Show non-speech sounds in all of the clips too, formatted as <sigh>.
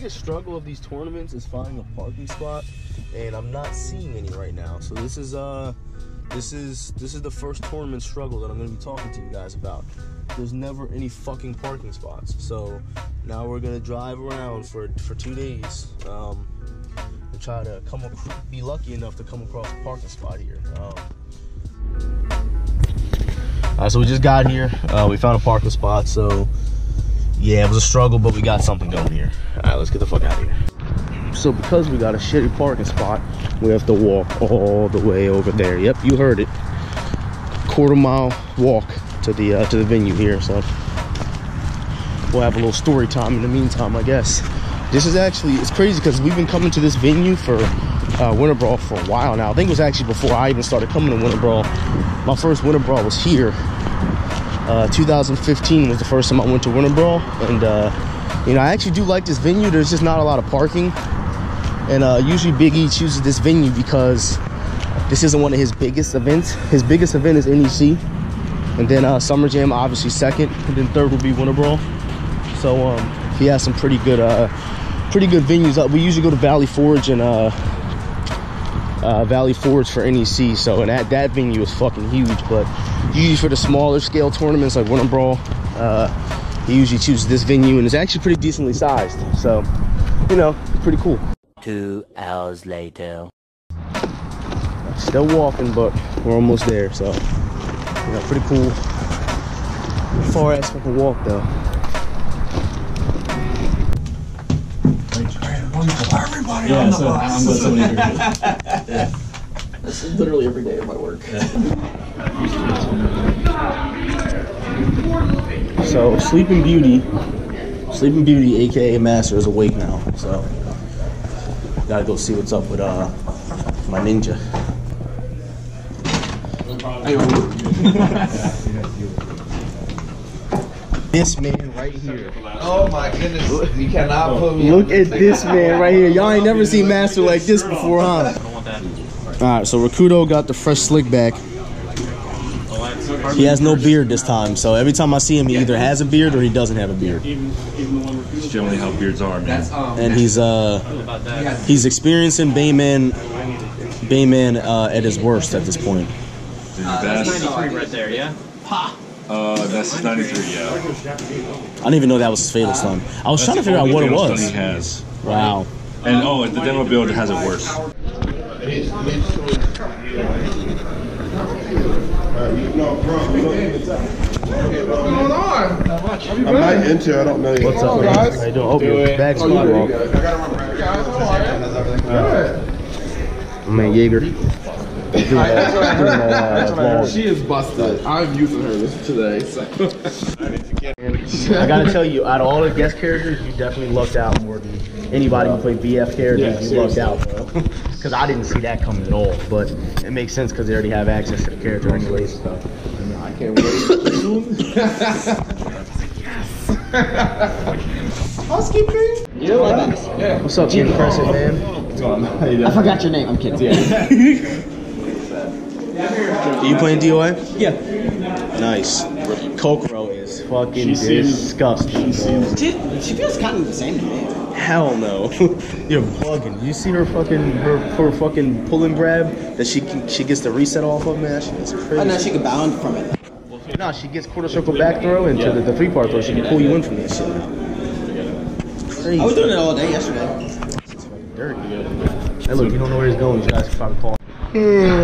the biggest struggle of these tournaments is finding a parking spot, and I'm not seeing any right now. So this is uh, this is this is the first tournament struggle that I'm gonna be talking to you guys about. There's never any fucking parking spots. So now we're gonna drive around for for two days. Um, and try to come ac- be lucky enough to come across a parking spot here. Um, uh, so we just got here. Uh, we found a parking spot. So yeah, it was a struggle, but we got something going here. All right, let's get the fuck out of here. So because we got a shitty parking spot, we have to walk all the way over there. Yep, you heard it. Quarter mile walk to the uh, to the venue here. So we'll have a little story time in the meantime, I guess. This is actually it's crazy because we've been coming to this venue for uh, Winter Brawl for a while now. I think it was actually before I even started coming to Winter Brawl. My first Winter Brawl was here. Uh, 2015 was the first time I went to Winter and uh, you know I actually do like this venue. There's just not a lot of parking, and uh, usually Big E chooses this venue because this isn't one of his biggest events. His biggest event is NEC, and then uh, Summer Jam obviously second, and then third will be Winter. So um, he has some pretty good, uh, pretty good venues. Uh, we usually go to Valley Forge and Valley Forge for NEC. So and that that venue is fucking huge. But usually for the smaller scale tournaments like Winter Brawl, uh, he usually chooses this venue, and it's actually pretty decently sized. So you know, pretty cool. Two hours later. Still walking, but we're almost there. So you know, pretty cool. Far ass fucking walk though. Yeah, so I'm glad somebody agreed. This is literally every day of my work. <laughs> So Sleeping Beauty, Sleeping Beauty, aka Master, is awake now. So gotta go see what's up with uh my ninja. <laughs> This man right here. Oh my goodness, you cannot put me Look at this man right here. Y'all ain't never seen Master like this before, huh? Alright, so Rikuto got the fresh slick back. He has no beard this time, so every time I see him, he either has a beard or he doesn't have a beard. It's generally how beards are, man. And he's uh he's experiencing Bayman Bayman uh, at his worst at this point. That's, 93 right there, yeah? uh, that's 93, yeah. I didn't even know that was his fatal stun. I was trying to figure out what it was. He has. Wow. And oh, the demo build has it worse. I'm not into. It. I don't know. What's up, guys? How you doing? Hope your bag's spot off. My man Jaeger. Doing, uh, doing, vlog. She is busted. I'm using her this today. So. I gotta tell you, out of all the guest characters, you definitely lucked out more than anybody who played VF characters. you lucked out, bro. Because I didn't see that coming at all. But it makes sense because they already have access to the character anyways. So. I can't wait. <laughs> Housekeeping? Yeah. What's up, Ken Crescent, man? I forgot your name. I'm kidding. <laughs> Are you playing DOA? Yeah. Nice. Kokoro is fucking disgusting. bro. She, she feels kind of the same to me. Hell no. <laughs> You're bugging. You see her fucking her, her fucking pull and grab that she can, she gets the reset off of, man. She gets oh, crazy. I know she can bound from it. No, she gets quarter circle back throw into the, the three part throw. She can pull you in from that shit. Crazy. I was doing it all day yesterday. dirty. Hey, look, you don't know where he's going. You guys can find Waiting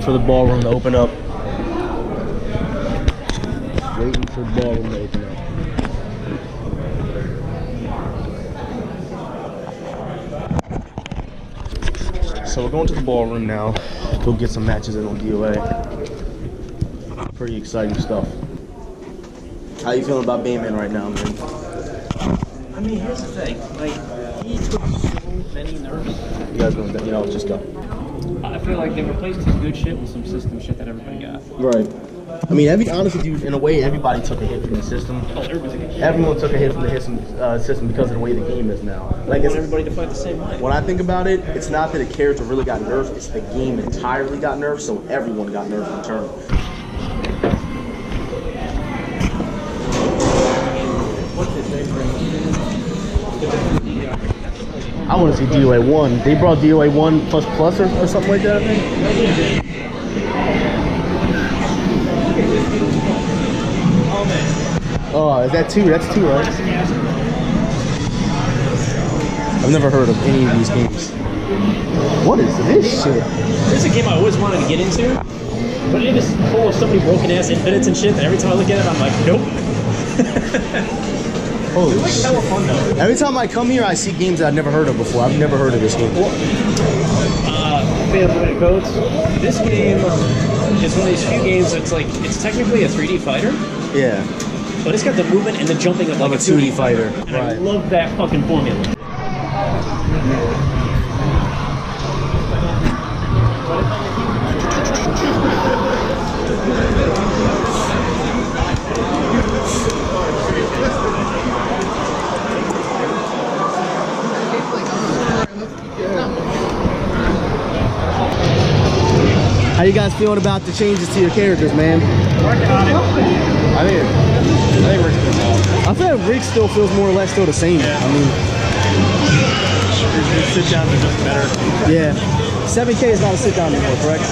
for the ballroom to open up. Waiting for the ballroom to open up. So we're going to the ballroom now. Go get some matches in on DOA. Pretty exciting stuff. How you feeling about Bayman right now, man? I mean, here's the thing. Like, he took so many nerfs. You guys gonna, you know, just go. I feel like they replaced his good shit with some system shit that everybody got. Right. I mean, every honest with you, in a way, everybody took a hit from the system. Oh, everybody took a shit. Everyone took a hit from the hit uh, system because of the way the game is now. Like, it's, everybody to fight the same way. when I think about it, it's not that a character really got nerfed; it's the game entirely got nerfed, so everyone got nerfed in turn. I want to see DOA one. They brought DOA one plus plus or, or something like that. I think. Oh, is that two? That's two, right? I've never heard of any of these games. What is this shit? This is a game I always wanted to get into, but it is full of so many broken ass infinites and shit that every time I look at it, I'm like, nope. <laughs> Holy It's like shit. hella fun though. Every time I come here, I see games that I've never heard of before. I've never heard of this game. Uh, Family Codes. This game is one of these few games that's like, it's technically a 3D fighter, Yeah, but it's got the movement and the jumping of like of a 2D fighter. And I Right. love that fucking formula. You guys feeling about the changes to your characters, man? I think, I think Rick's been solid. I feel like Rick still feels more or less still the same. I mean, Sit down is just better. yeah. 7K is not a sit down anymore, correct?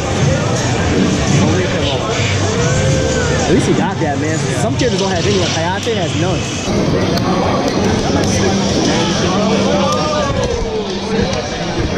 At least he got that, man. Some characters don't have any. Like Hayate has none.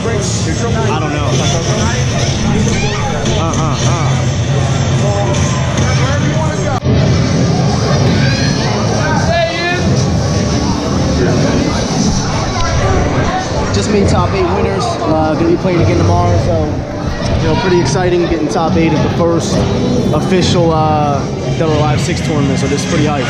stage. I don't know. Uh uh uh. Just made top eight winners. Uh, gonna be playing again tomorrow, so you know, pretty exciting getting top eight at the first official uh, Dead or Alive six tournament. So this is pretty hype.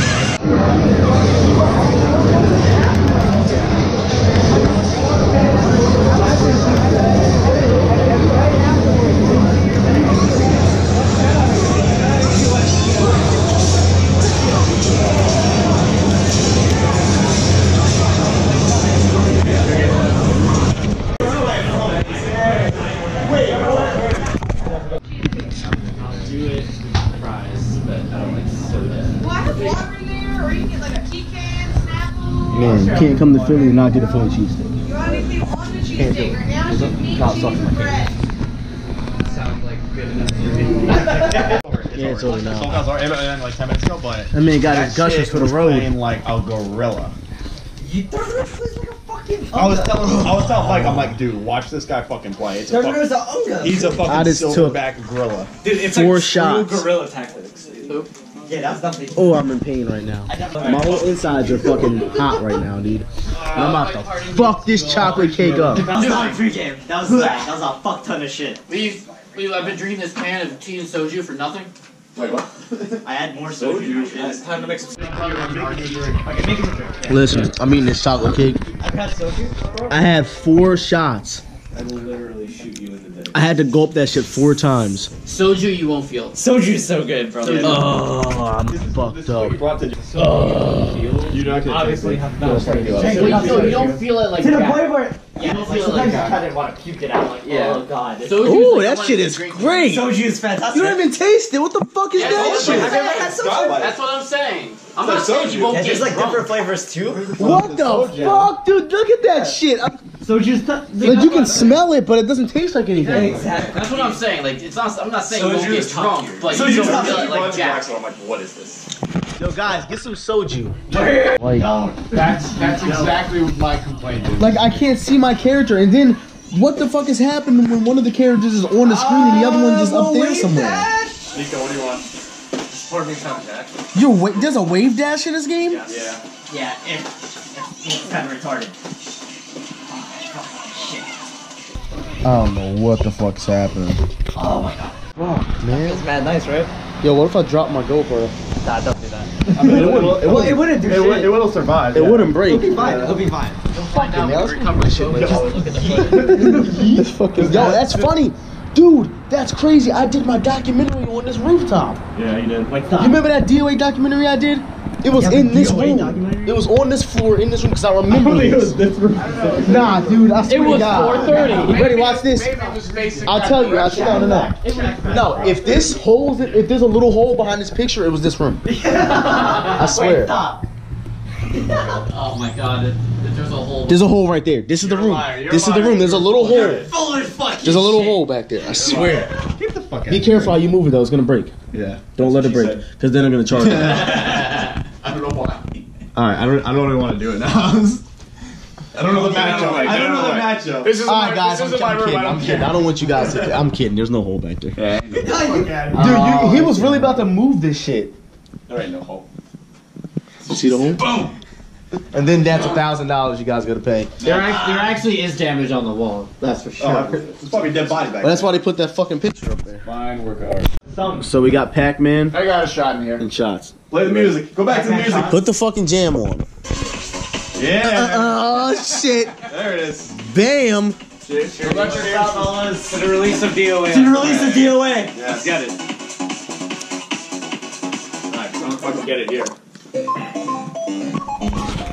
Man, you can't come to Philly and not get a Philly cheesesteak. You want anything on the cheesesteak right now? It's just meat, Not cheese, something and. Yeah, it's over now. Sometimes our and like 10 minutes ago, but That man got his that gushers for the road. playing like a gorilla. I was telling I was telling Mike, I'm like, dude, watch this guy fucking play. It's a fucking, he's a I fucking silverback gorilla. Dude, it's Four like shots. true gorilla tactics. Yeah, that's nothing. Oh, I'm in pain right now. My whole insides are fucking hot right now, dude. And I'm about to fuck this chocolate cake up. That was not a pregame. That was that. That was a fuck ton of shit. We've, we've I've been drinking this can of tea and soju for nothing. I had more soju. in my. Time to make some. Listen, I'm eating this chocolate cake. I've had soju. I had four shots. I had to gulp that shit four times. Soju, you won't feel. Soju's so good, bro. Oh, I'm fucked up. You know, oh. Obviously, have not Well, you, don't, you don't feel it like To the point where You don't like feel it like sometimes I kind of want to puke it out. Like, oh god. Soju's Ooh, like, that shit is great. Soju is fantastic. You don't even taste it. What the fuck is Yeah, that that's shit? what I'm had soju. That's what I'm saying. I'm not saying you won't Yeah, get there's like drunk. different flavors too. What the fuck, dude? Look at that shit. I'm- Soju's t- like you can smell it, but it doesn't taste like anything. exactly. That's what I'm saying. Like it's not. I'm not saying you won't Soju get is top drunk, but Soju's you don't feel tier. it like Jack. I'm like, what is this? Yo, guys, get some soju. Like, That's that's exactly what my complaint is. like I can't see my character, and then what the fuck is happening when one of the characters is on the screen and the other one just oh, up there somewhere? Dash. Nico, what do you want? Pour me some Jack. Yo, wait, there's a wave dash in this game? Yeah. Yeah, it, it, it's kind of retarded. I don't know what the fuck's happening. Oh my god. Fuck, man. It's mad nice, right? Yo, what if I drop my GoPro? Nah, don't do that. <laughs> I mean, it wouldn't. It wouldn't. It wouldn't do It, shit. would, it will survive. It Yeah. wouldn't break. He'll be fine. He'll be fine. It'll find out when we recover my shit. <laughs> This fucking yo, that's funny, dude. That's crazy. I did my documentary on this rooftop. Yeah, you did. Like, You remember that DOA documentary I did? It was in this DOA room. It was on this floor in this room because I remember it was this. this room. Nah, dude, I swear It to was God. 4:30. Ready? Watch this. I'll tell you. I'll tell you. No, no, no. If this holes, if there's a little hole behind this picture, it was this room. <laughs> I swear. <laughs> Oh my god, it, it- there's a hole. There's a hole right there. This is the room. This is the room. There's a little hole. full of There's a little shit. hole back there. I swear. Get the fuck out. Be careful how you move it though. It's gonna break. Yeah. Don't let it break, because then they're gonna charge <laughs> you. I don't know why. All right, I don't. I don't really want to do it now. <laughs> I don't know the matchup. I don't know the matchup. This is All my, right, guys. this I'm, is my I'm kidding. I don't I'm kidding. I don't want you guys to. I'm kidding. There's no hole back there. Yeah. Dude, you, he was really about to move this shit. There ain't no hole. You see the hole? Boom. And then that's a thousand dollars you guys gotta pay. There, act- there actually is damage on the wall. That's for sure. Oh, it's probably dead body back But that's why they put that fucking picture up there. Fine, work hard. So we got Pac-Man I got a shot in here. and shots. Play the music. Go back to the music. Put the fucking jam on. Yeah. Uh, oh shit! There it is. Bam! Cheers. Cheers. Cheers. To the release of DOA. To the release the DOA. Yes. Get it. Alright, don't fucking get it here.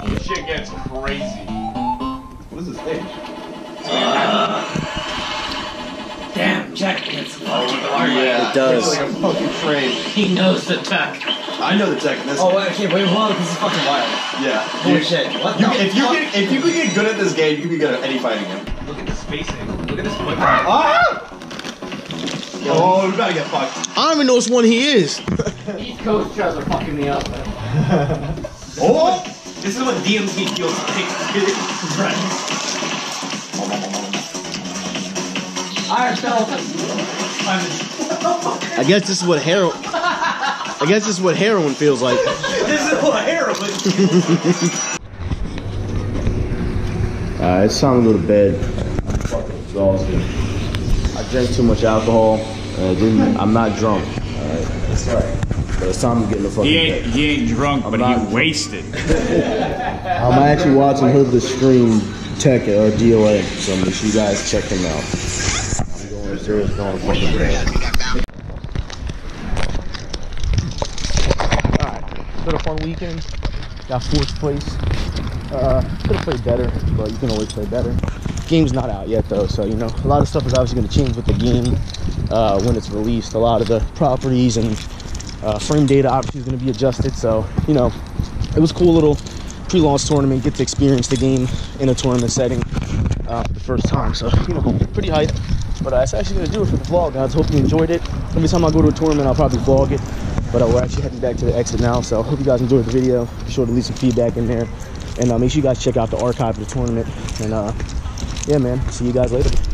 This shit gets crazy. What is this stage? Damn, Jack gets fucking Oh yeah. It does. It's like a fucking train. He knows the tech. I know the tech. That's Oh, wait, okay, wait, hold on, this is fucking wild. yeah. Holy Dude, shit. What You, the if you fuck? get if you could get good at this game, you can be good at any fighting game. Look at the spacing. Look at this foot. Ah! Oh, we gotta get fucked. I don't even know which one he is. <laughs> East Coast shows are fucking me up. <laughs> Oh! This is what DMT feels like. I felt <laughs> I guess this is what heroin. I guess this is what heroin feels like. <laughs> This is what heroin. <laughs> Alright, it's time to go to bed. exhausted. I drank too much alcohol. Uh, and I didn't. I'm not drunk. Alright, that's right. But it's time to get in the fucking He bed. he ain't drunk, but not he drunk. wasted. <laughs> I'm actually watching Hope the Stream Tech uh, or DOA, so make sure you guys check him out. I'm going upstairs, going to fucking bed. Alright, been a fun weekend. Got fourth place. Uh, could have played better, but you can always play better. Game's not out yet though, so you know a lot of stuff is obviously going to change with the game uh, when it's released. A lot of the properties and uh, frame data obviously is going to be adjusted. So you know, it was cool little pre-launch tournament. Get to experience the game in a tournament setting uh, for the first time. So you know, pretty hyped. But uh, that's actually going to do it for the vlog, guys. Hope you enjoyed it. Every time I go to a tournament, I'll probably vlog it. But uh, we're actually heading back to the exit now. So hope you guys enjoyed the video. Be sure to leave some feedback in there. And uh, make sure you guys check out the archive of the tournament. And uh, yeah, man, see you guys later.